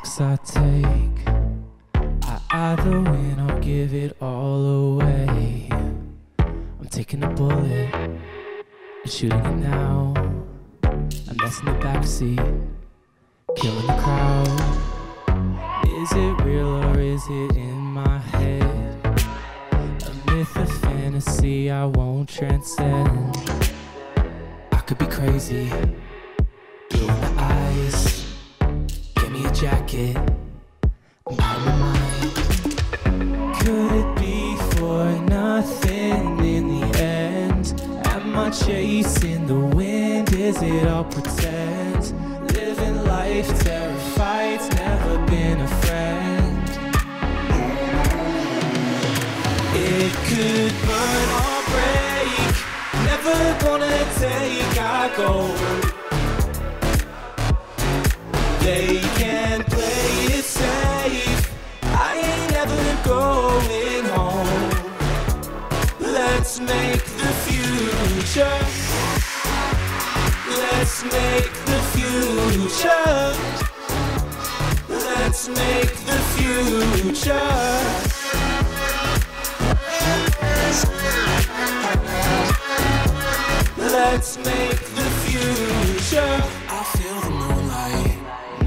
risks I take. I either win or give it all away. I'm taking a bullet and shooting it now. I'm messing the backseat, killing the crowd. Is it real or is it in my head? A myth, a fantasy I won't transcend. I could be crazy, jacket, I'm mind. Could it be for nothing in the end? Am I chasing the wind? Is it all pretend? Living life terrified's never been a friend. It could burn or break. Never gonna take our gold. They Let's make the future. Let's make the future. Let's make the future. Let's make the future. I feel the moonlight,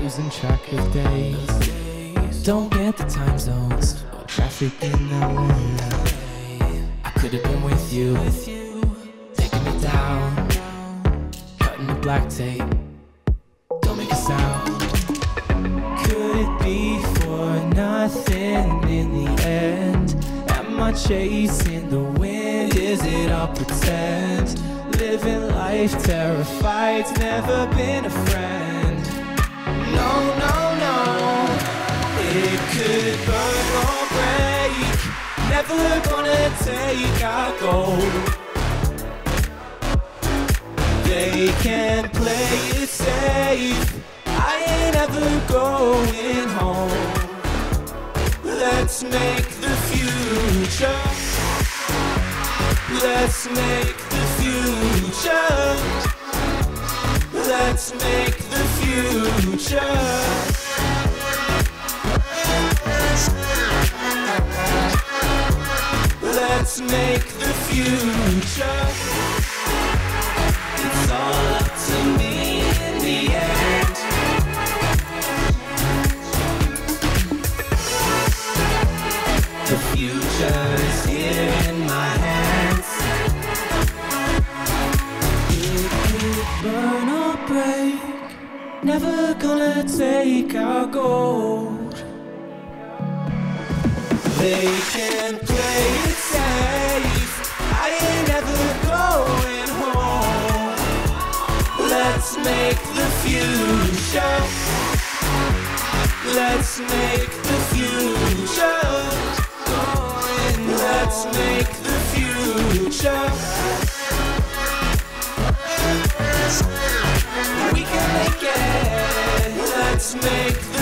losing track of days. Don't get the time zones, or traffic in the I could have been with you, taking me down, cutting the black tape. Don't make a sound. Could it be for nothing in the end? Am I chasing the wind? Is it all pretend? Living life terrified never been a friend. No, no, no. It could burn break. Never gonna take our gold. They can play it safe. I ain't ever going home. Let's make the future. Let's make the future. Let's make the future. Make the future. It's all up to me in the end. The future is here in my hands. It could burn or break. Never gonna take our gold. They can play Let's make the future. Let's make the future. Let's make the future. We can make it. Let's make